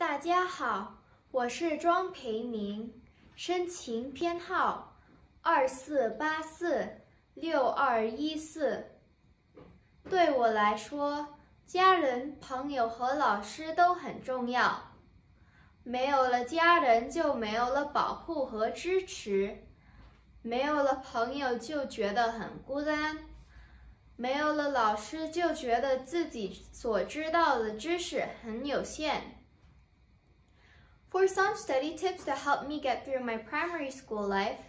大家好，我是庄培明，申请编号二四八四六二一四。对我来说，家人、朋友和老师都很重要。没有了家人，就没有了保护和支持；没有了朋友，就觉得很孤单；没有了老师，就觉得自己所知道的知识很有限。For some study tips to help me get through my primary school life,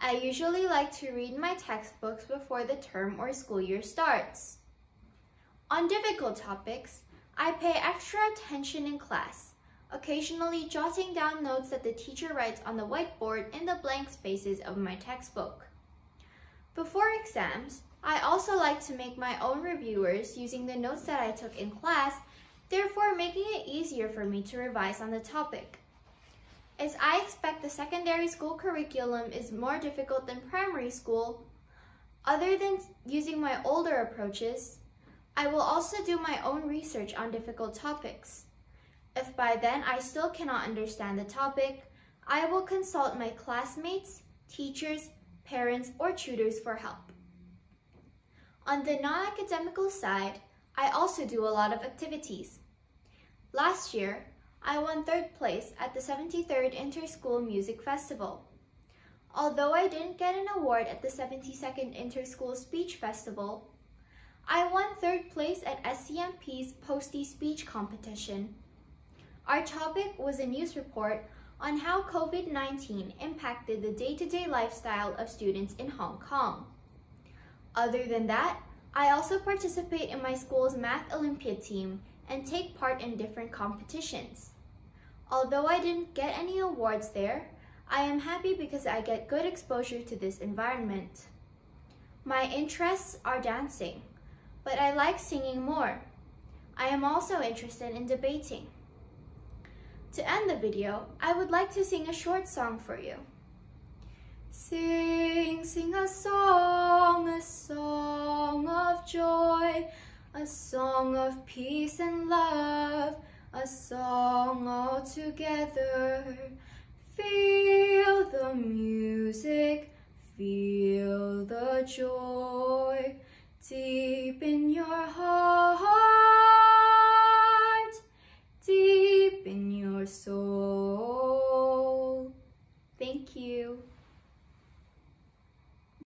I usually like to read my textbooks before the term or school year starts. On difficult topics, I pay extra attention in class, occasionally jotting down notes that the teacher writes on the whiteboard in the blank spaces of my textbook. Before exams, I also like to make my own reviewers using the notes that I took in class making it easier for me to revise on the topic. As I expect the secondary school curriculum is more difficult than primary school, other than using my older approaches, I will also do my own research on difficult topics. If by then I still cannot understand the topic, I will consult my classmates, teachers, parents, or tutors for help. On the non-academical side, I also do a lot of activities. Last year, I won third place at the 73rd Inter-School Music Festival. Although I didn't get an award at the 72nd Inter-School Speech Festival, I won third place at SCMP's Posty Speech Competition. Our topic was a news report on how COVID-19 impacted the day-to-day -day lifestyle of students in Hong Kong. Other than that, I also participate in my school's Math Olympiad team and take part in different competitions. Although I didn't get any awards there, I am happy because I get good exposure to this environment. My interests are dancing, but I like singing more. I am also interested in debating. To end the video, I would like to sing a short song for you. Sing, sing a song, a song of joy, a song of peace and love, a song all together. Feel the music, feel the joy deep in your heart,